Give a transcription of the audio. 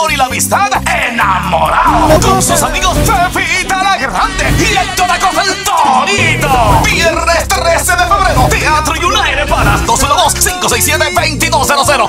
amor y la amistad, enamorado. Con sus amigos Fefita la Grande y el Tonaco el Torito. Viernes 13 de febrero, Teatro United para 212 567 2200